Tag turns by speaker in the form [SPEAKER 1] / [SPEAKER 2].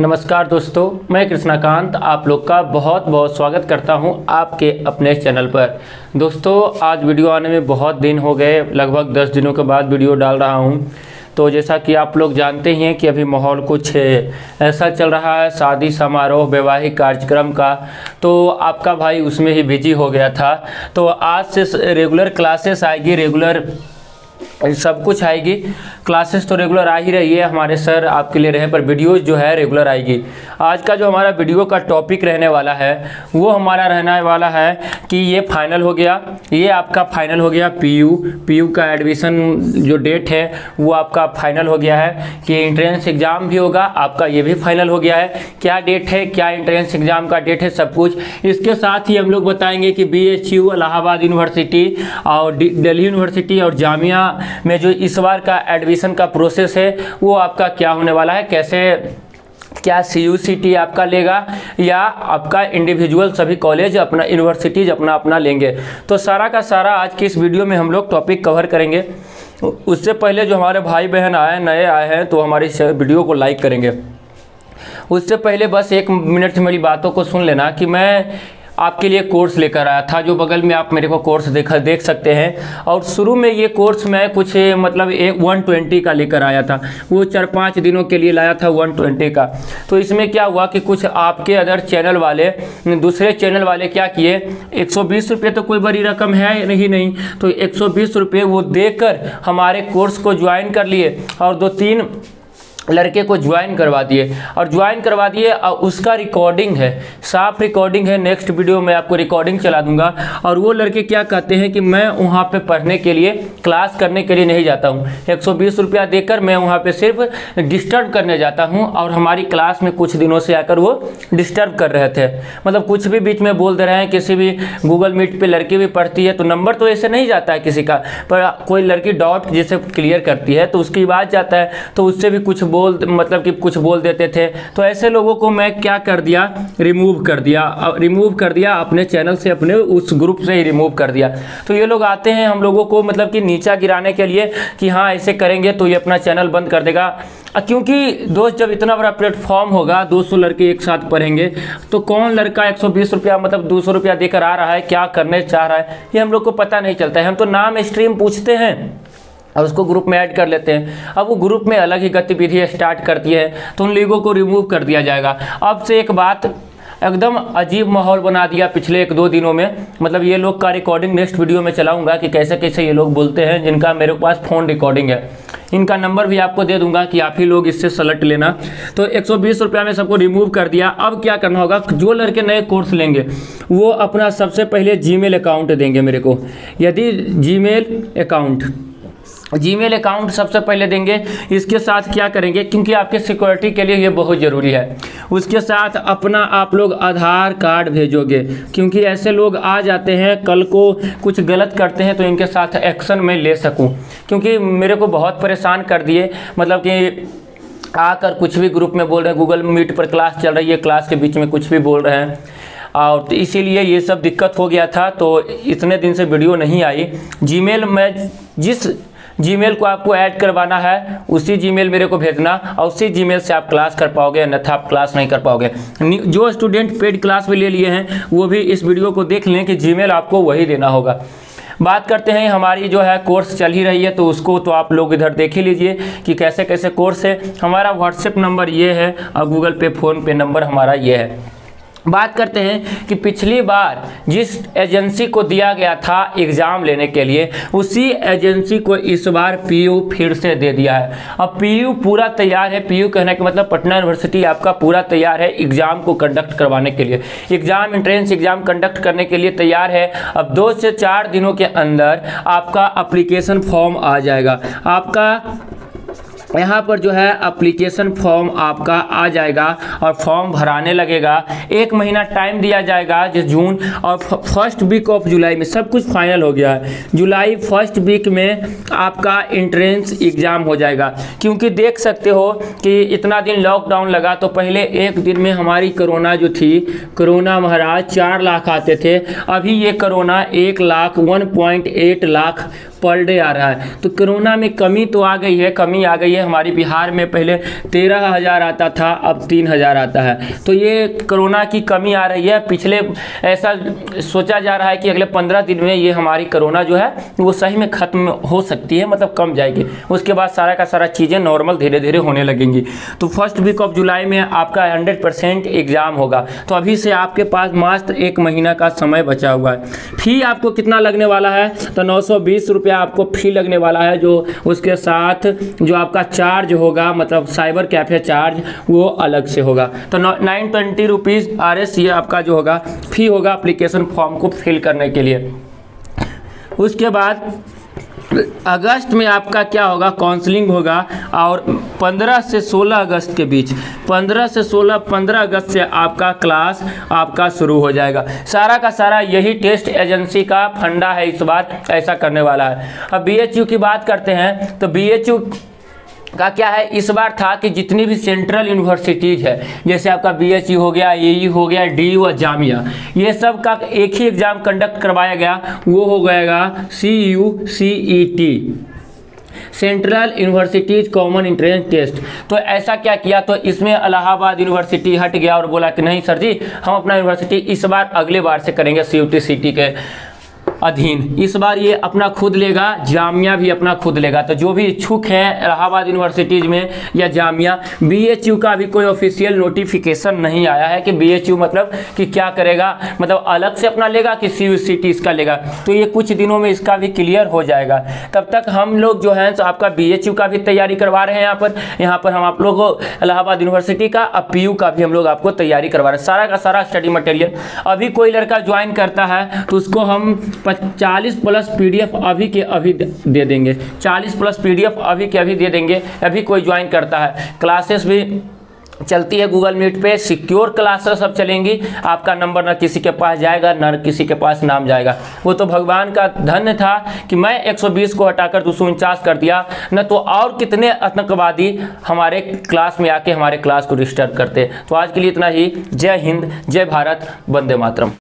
[SPEAKER 1] नमस्कार दोस्तों, मैं कृष्णाकांत, आप लोग का बहुत बहुत स्वागत करता हूँ आपके अपने चैनल पर। दोस्तों, आज वीडियो आने में बहुत दिन हो गए, लगभग 10 दिनों के बाद वीडियो डाल रहा हूँ। तो जैसा कि आप लोग जानते हैं कि अभी माहौल कुछ ऐसा चल रहा है, शादी समारोह, वैवाहिक कार्यक्रम का। तो आपका भाई उसमें ही बिज़ी हो गया था। तो आज से रेगुलर क्लासेस आएगी रेगुलर सब कुछ आएगी। क्लासेस तो रेगुलर आ ही रही है हमारे सर आपके लिए रहे, पर वीडियोज़ जो है रेगुलर आएगी। आज का जो हमारा वीडियो का टॉपिक रहने वाला है, वो हमारा रहने वाला है कि ये फाइनल हो गया। ये आपका फाइनल हो गया पीयू पीयू का एडमिशन जो डेट है, वो आपका फाइनल हो गया है कि इंट्रेंस एग्ज़ाम भी होगा, आपका ये भी फाइनल हो गया है। क्या डेट है, क्या इंट्रेंस एग्ज़ाम का डेट है, सब कुछ। इसके साथ ही हम लोग बताएँगे कि बी इलाहाबाद यूनिवर्सिटी और दिल्ली यूनिवर्सिटी और जामिया में जो इस बार का एडमिशन का प्रोसेस है, वो आपका क्या होने वाला है? कैसे, क्या सी यू सी टी आपका लेगा? या आपका इंडिविजुअल सभी कॉलेज अपना यूनिवर्सिटीज़ अपना अपना लेंगे? तो सारा का सारा आज की इस वीडियो में हम लोग टॉपिक कवर करेंगे। उससे पहले जो हमारे भाई बहन आए, नए आए हैं तो हमारी वीडियो को लाइक करेंगे। उससे पहले बस एक मिनट से मेरी बातों को सुन लेना कि मैं आपके लिए कोर्स लेकर आया था, जो बगल में आप मेरे को कोर्स देखा, देख सकते हैं। और शुरू में ये कोर्स मैं कुछ मतलब एक वन ट्वेंटी का लेकर आया था। वो चार पाँच दिनों के लिए लाया था वन ट्वेंटी का। तो इसमें क्या हुआ कि कुछ आपके अदर चैनल वाले, दूसरे चैनल वाले क्या किए, एक सौ बीस रुपये तो कोई बड़ी रकम है नहीं नहीं। तो एक सौ बीस रुपये वो देकर हमारे कोर्स को ज्वाइन कर लिए। और दो तीन लड़के को ज्वाइन करवा दिए और ज्वाइन करवा दिए और उसका रिकॉर्डिंग है। साफ़ रिकॉर्डिंग है। नेक्स्ट वीडियो में आपको रिकॉर्डिंग चला दूँगा। और वो लड़के क्या कहते हैं कि मैं वहाँ पे पढ़ने के लिए क्लास करने के लिए नहीं जाता हूँ। एक सौ बीस रुपया देकर मैं वहाँ पे सिर्फ़ डिस्टर्ब करने जाता हूँ, और हमारी क्लास में कुछ दिनों से आकर वो डिस्टर्ब कर रहे थे। मतलब कुछ भी बीच में बोल दे रहे हैं, किसी भी गूगल मीट पर लड़की भी पढ़ती है तो नंबर तो ऐसे नहीं जाता है किसी का। पर कोई लड़की डाउट जैसे क्लियर करती है तो उसकी बात जाता है तो उससे भी कुछ बोल मतलब कि कुछ बोल देते थे। तो ऐसे लोगों को मैं क्या कर दिया? रिमूव कर दिया। रिमूव कर दिया, अपने चैनल से, अपने उस ग्रुप से ही रिमूव कर दिया। तो ये लोग आते हैं हम लोगों को मतलब कि नीचा गिराने के लिए कि हाँ ऐसे करेंगे तो ये अपना चैनल बंद कर देगा। क्योंकि दोस्त, जब इतना बड़ा प्लेटफॉर्म होगा 200 लड़के एक साथ पढ़ेंगे तो कौन लड़का 120 रुपया मतलब 200 रुपया देकर आ रहा है, क्या करने चाह रहा है, ये हम लोग को पता नहीं चलता है। हम तो नाम स्ट्रीम पूछते हैं। और उसको ग्रुप में ऐड कर लेते हैं। अब वो ग्रुप में अलग ही गतिविधि स्टार्ट करती है तो उन लोगों को रिमूव कर दिया जाएगा। अब से एक बात, एकदम अजीब माहौल बना दिया पिछले एक दो दिनों में। मतलब ये लोग का रिकॉर्डिंग नेक्स्ट वीडियो में चलाऊँगा कि कैसे कैसे ये लोग बोलते हैं, जिनका मेरे पास फ़ोन रिकॉर्डिंग है। इनका नंबर भी आपको दे दूँगा कि आप ही लोग इससे सेलेक्ट लेना। तो एक सौ में सबको रिमूव कर दिया। अब क्या करना होगा, जो लड़के नए कोर्स लेंगे, वो अपना सबसे पहले जी अकाउंट देंगे मेरे को। यदि जी अकाउंट जीमेल अकाउंट सबसे पहले देंगे। इसके साथ क्या करेंगे? क्योंकि आपके सिक्योरिटी के लिए ये बहुत ज़रूरी है। उसके साथ अपना आप लोग आधार कार्ड भेजोगे। क्योंकि ऐसे लोग आ जाते हैं, कल को कुछ गलत करते हैं तो इनके साथ एक्शन में ले सकूँ। क्योंकि मेरे को बहुत परेशान कर दिए। मतलब कि आकर कुछ भी ग्रुप में बोल रहे हैं गूगल मीट पर क्लास चल रही है क्लास के बीच में कुछ भी बोल रहे हैं। और तो इसीलिए ये सब दिक्कत हो गया था तो इतने दिन से वीडियो नहीं आई। जीमेल में जिस जीमेल को आपको ऐड करवाना है, उसी जीमेल मेरे को भेजना और उसी जीमेल से आप क्लास कर पाओगे, अन्यथा आप क्लास नहीं कर पाओगे। जो स्टूडेंट पेड क्लास में ले लिए हैं, वो भी इस वीडियो को देख लें कि जीमेल आपको वही देना होगा। बात करते हैं, हमारी जो है कोर्स चल ही रही है तो उसको तो आप लोग इधर देख ही लीजिए कि कैसे कैसे कोर्स है। हमारा व्हाट्सएप नंबर ये है और गूगल पे फ़ोन पे नंबर हमारा ये है। बात करते हैं कि पिछली बार जिस एजेंसी को दिया गया था एग्ज़ाम लेने के लिए, उसी एजेंसी को इस बार पीयू फिर से दे दिया है। अब पीयू पूरा तैयार है। पीयू कहने का मतलब पटना यूनिवर्सिटी आपका पूरा तैयार है एग्ज़ाम को कंडक्ट करवाने के लिए। एग्ज़ाम एंट्रेंस एग्ज़ाम कंडक्ट करने के लिए तैयार है। अब दो से चार दिनों के अंदर आपका अप्लीकेशन फॉर्म आ जाएगा। आपका यहाँ पर जो है अप्लीकेशन फॉर्म आपका आ जाएगा और फॉर्म भराने लगेगा। एक महीना टाइम दिया जाएगा, जिस जून और फ़र्स्ट वीक ऑफ़ जुलाई में सब कुछ फाइनल हो गया। है जुलाई फ़र्स्ट वीक में आपका इंट्रेंस एग्ज़ाम हो जाएगा। क्योंकि देख सकते हो कि इतना दिन लॉकडाउन लगा तो पहले एक दिन में हमारी कोरोना जो थी कोरोना महाराज चार लाख आते थे। अभी ये कोरोना एक lakh one point eight lakh per day आ रहा है। तो कोरोना में कमी तो आ गई है, कमी आ गई है। हमारी बिहार में पहले तेरह हज़ार आता था, अब तीन हज़ार आता है। तो ये कोरोना की कमी आ रही है। पिछले ऐसा सोचा जा रहा है कि अगले पंद्रह दिन में ये हमारी कोरोना जो है, वो सही में ख़त्म हो सकती है मतलब कम जाएगी। उसके बाद सारा का सारा चीज़ें नॉर्मल धीरे धीरे होने लगेंगी। तो फ़र्स्ट वीक ऑफ़ जुलाई में आपका हंड्रेड परसेंट एग्ज़ाम होगा। तो अभी से आपके पास मात्र एक महीना का समय बचा हुआ है। फ़ी आपको कितना लगने वाला है? तो नौ सौ बीस रुपया आपको फ्री लगने वाला है, जो उसके साथ जो आपका चार्ज होगा मतलब साइबर कैफ़े चार्ज वो अलग से होगा। तो nine twenty rupees R S ये आपका जो होगा फ़ी होगा अप्लीकेशन फॉर्म को फिल करने के लिए। उसके बाद अगस्त में आपका क्या होगा? काउंसलिंग होगा और 15 से 16 अगस्त के बीच 15 से 16 15 अगस्त से आपका क्लास आपका शुरू हो जाएगा। सारा का सारा यही टेस्ट एजेंसी का फंडा है इस बार, ऐसा करने वाला है। अब बीएचयू की बात करते हैं तो बीएचयू का क्या है? इस बार था कि जितनी भी सेंट्रल यूनिवर्सिटीज़ है, जैसे आपका बी हो गया ए हो गया डी व जामिया, ये सब का एक ही एग्ज़ाम कंडक्ट करवाया गया, वो हो गएगा C U C E T central universities common entrance test तो ऐसा क्या किया? तो इसमें इलाहाबाद यूनिवर्सिटी हट गया और बोला कि नहीं, सर जी, हम अपना यूनिवर्सिटी इस बार अगले बार से करेंगे C U T C T के। अधीन। इस बार ये अपना खुद लेगा, जामिया भी अपना खुद लेगा। तो जो भी इच्छुक हैं इलाहाबाद यूनिवर्सिटीज़ में या जामिया बीएचयू का भी कोई ऑफिशियल नोटिफिकेशन नहीं आया है कि बीएचयू मतलब कि क्या करेगा मतलब अलग से अपना लेगा कि सी यू इसका लेगा। तो ये कुछ दिनों में इसका भी क्लियर हो जाएगा। तब तक हम लोग जो हैं तो आपका बीएचयू का भी तैयारी करवा रहे हैं यहाँ पर। यहाँ पर हम आप लोग इलाहाबाद यूनिवर्सिटी का और पीयू का भी हम लोग आपको तैयारी करवा रहे हैं। सारा का सारा स्टडी मटेरियल अभी कोई लड़का ज्वाइन करता है तो उसको हम चालीस प्लस पीडीएफ अभी के अभी दे देंगे। चालीस प्लस पीडीएफ अभी के अभी दे देंगे। अभी कोई ज्वाइन करता है। क्लासेस भी चलती है गूगल मीट पे। सिक्योर क्लासेस सब चलेंगी। आपका नंबर ना किसी के पास जाएगा, ना किसी के पास नाम जाएगा। वो तो भगवान का धन्य था कि मैं 120 को हटाकर दो सौ उनचास कर दिया। न तो और कितने आतंकवादी हमारे क्लास में आके हमारे क्लास को डिस्टर्ब करते। तो आज के लिए इतना ही। जय हिंद, जय भारत, वंदे मातरम।